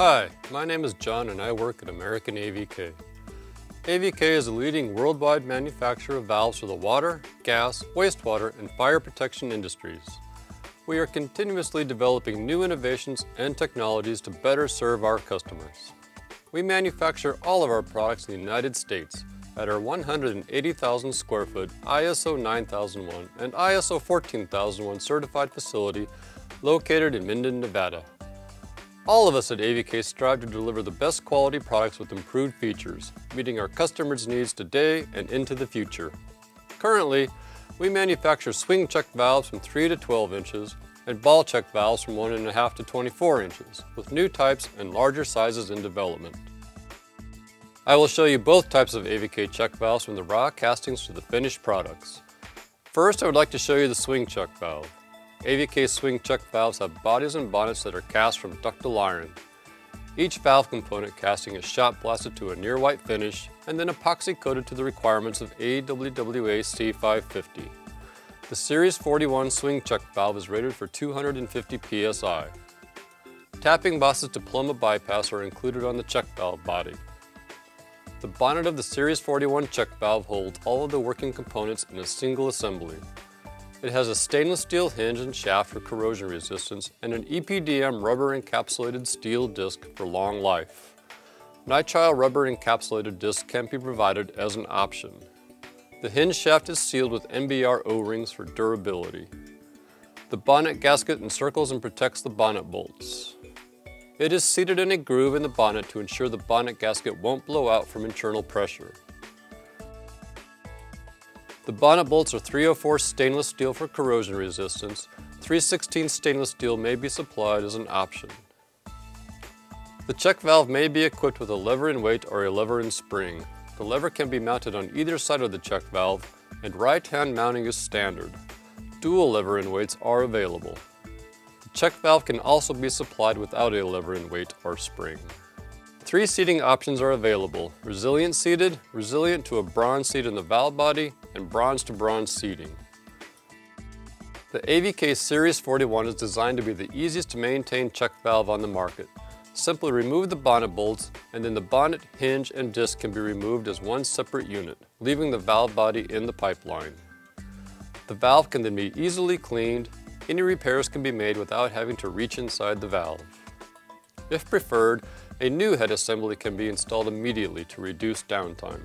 Hi, my name is John and I work at American AVK. AVK is a leading worldwide manufacturer of valves for the water, gas, wastewater, and fire protection industries. We are continuously developing new innovations and technologies to better serve our customers. We manufacture all of our products in the United States at our 180,000 square foot ISO 9001 and ISO 14001 certified facility located in Minden, Nevada. All of us at AVK strive to deliver the best quality products with improved features, meeting our customers' needs today and into the future. Currently, we manufacture swing check valves from 3 to 12 inches and ball check valves from 1.5 to 24 inches, with new types and larger sizes in development. I will show you both types of AVK check valves from the raw castings to the finished products. First, I would like to show you the swing check valve. AVK swing check valves have bodies and bonnets that are cast from ductile iron. Each valve component casting is shot blasted to a near white finish and then epoxy coated to the requirements of AWWA C550. The Series 41 swing check valve is rated for 250 psi. Tapping bosses to plumb a bypass are included on the check valve body. The bonnet of the Series 41 check valve holds all of the working components in a single assembly. It has a stainless steel hinge and shaft for corrosion resistance and an EPDM rubber encapsulated steel disc for long life. Nitrile rubber encapsulated disc can be provided as an option. The hinge shaft is sealed with NBR O-rings for durability. The bonnet gasket encircles and protects the bonnet bolts. It is seated in a groove in the bonnet to ensure the bonnet gasket won't blow out from internal pressure. The bonnet bolts are 304 stainless steel for corrosion resistance. 316 stainless steel may be supplied as an option. The check valve may be equipped with a lever and weight or a lever and spring. The lever can be mounted on either side of the check valve and right-hand mounting is standard. Dual lever and weights are available. The check valve can also be supplied without a lever and weight or spring. Three seating options are available, resilient seated, resilient to a bronze seat in the valve body, and bronze to bronze seating. The AVK Series 41 is designed to be the easiest to maintain check valve on the market. Simply remove the bonnet bolts and then the bonnet, hinge, and disc can be removed as one separate unit, leaving the valve body in the pipeline. The valve can then be easily cleaned. Any repairs can be made without having to reach inside the valve. If preferred, a new head assembly can be installed immediately to reduce downtime.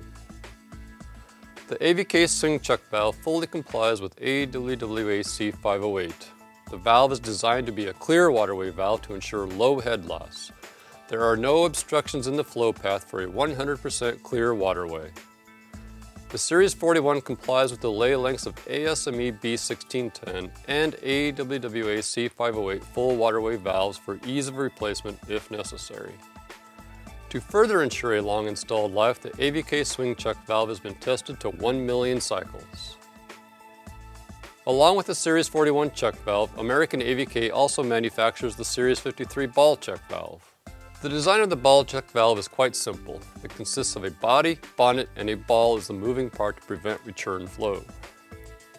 The AVK swing check valve fully complies with AWWA C508. The valve is designed to be a clear waterway valve to ensure low head loss. There are no obstructions in the flow path for a 100% clear waterway. The Series 41 complies with the lay lengths of ASME B1610 and AWWA C508 full waterway valves for ease of replacement if necessary. To further ensure a long installed life, the AVK swing check valve has been tested to 1 million cycles. Along with the Series 41 check valve, American AVK also manufactures the Series 53 ball check valve. The design of the ball check valve is quite simple. It consists of a body, bonnet, and a ball as the moving part to prevent return flow.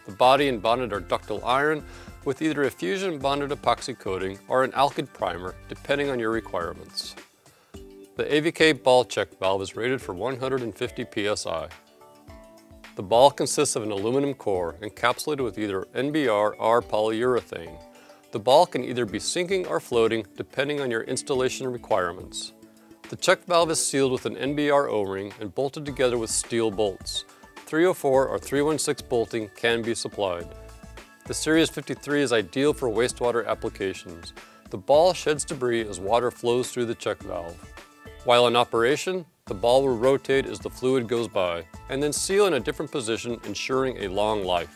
The body and bonnet are ductile iron with either a fusion bonded epoxy coating or an alkyd primer, depending on your requirements. The AVK ball check valve is rated for 150 psi. The ball consists of an aluminum core encapsulated with either NBR or polyurethane. The ball can either be sinking or floating depending on your installation requirements. The check valve is sealed with an NBR O-ring and bolted together with steel bolts. 304 or 316 bolting can be supplied. The Series 53 is ideal for wastewater applications. The ball sheds debris as water flows through the check valve. While in operation, the ball will rotate as the fluid goes by, and then seal in a different position, ensuring a long life.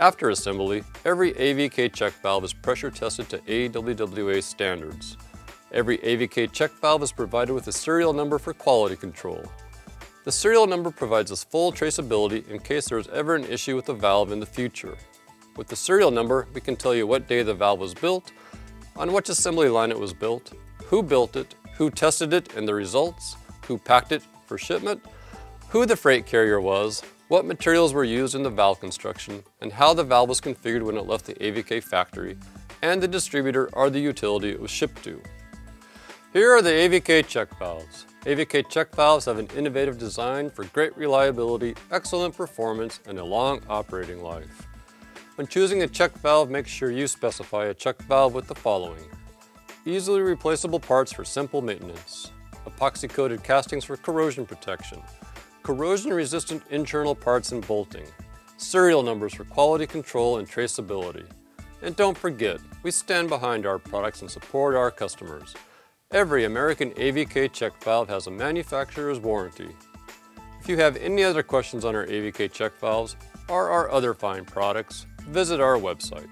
After assembly, every AVK check valve is pressure tested to AWWA standards. Every AVK check valve is provided with a serial number for quality control. The serial number provides us full traceability in case there is ever an issue with the valve in the future. With the serial number, we can tell you what day the valve was built, on which assembly line it was built, who built it, who tested it and the results, who packed it for shipment, who the freight carrier was, what materials were used in the valve construction, and how the valve was configured when it left the AVK factory, and the distributor or the utility it was shipped to. Here are the AVK check valves. AVK check valves have an innovative design for great reliability, excellent performance, and a long operating life. When choosing a check valve, make sure you specify a check valve with the following. Easily replaceable parts for simple maintenance. Epoxy-coated castings for corrosion protection. Corrosion-resistant internal parts and bolting. Serial numbers for quality control and traceability. And don't forget, we stand behind our products and support our customers. Every American AVK check valve has a manufacturer's warranty. If you have any other questions on our AVK check valves or our other fine products, visit our website.